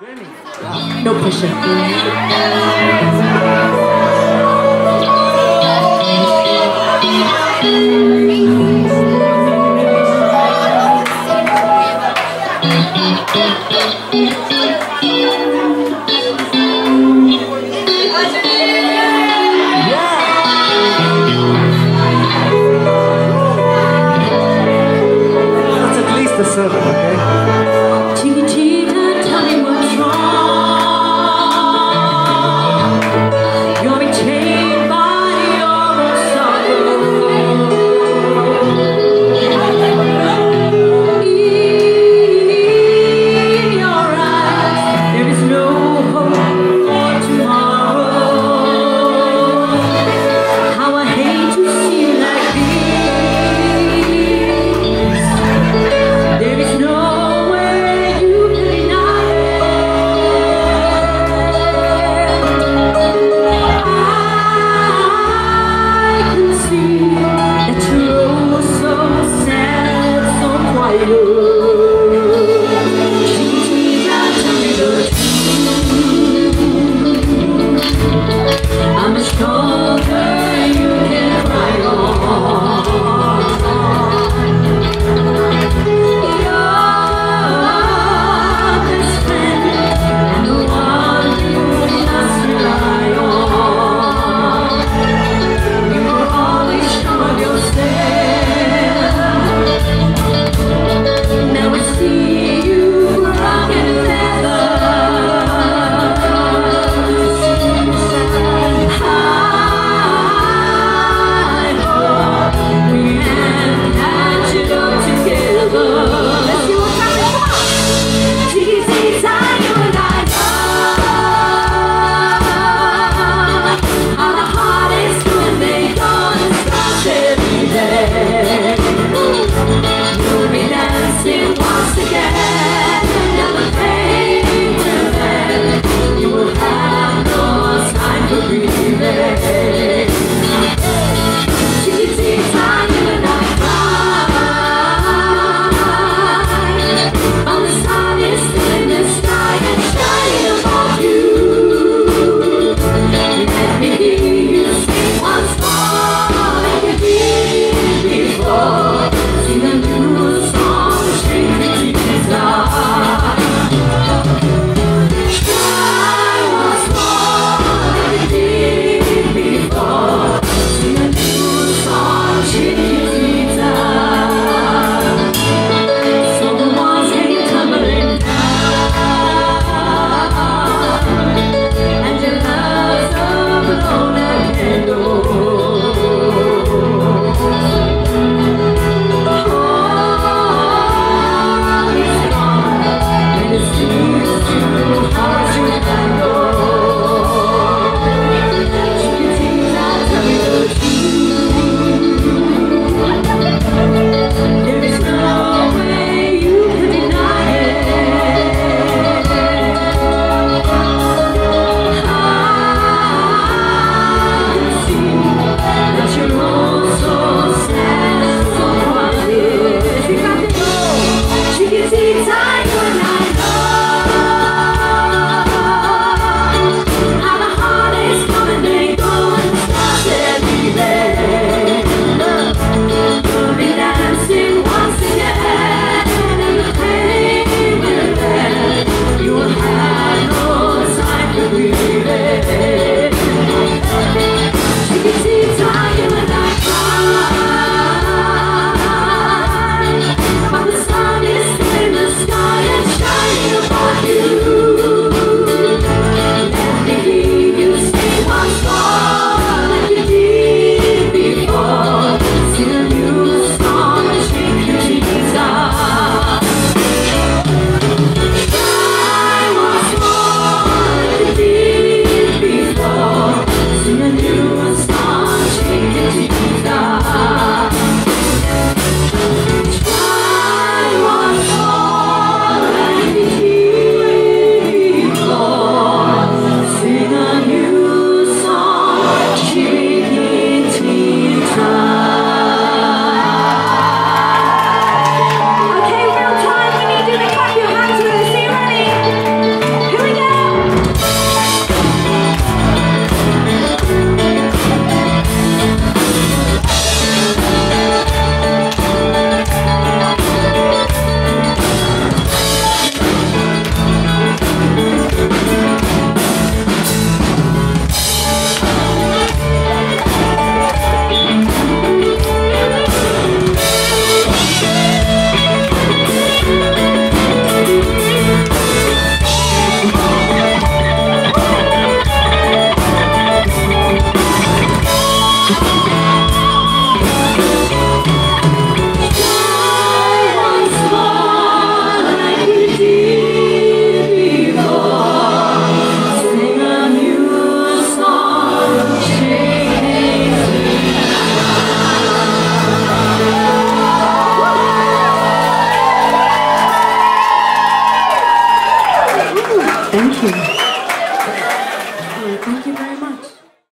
No pressure. Over.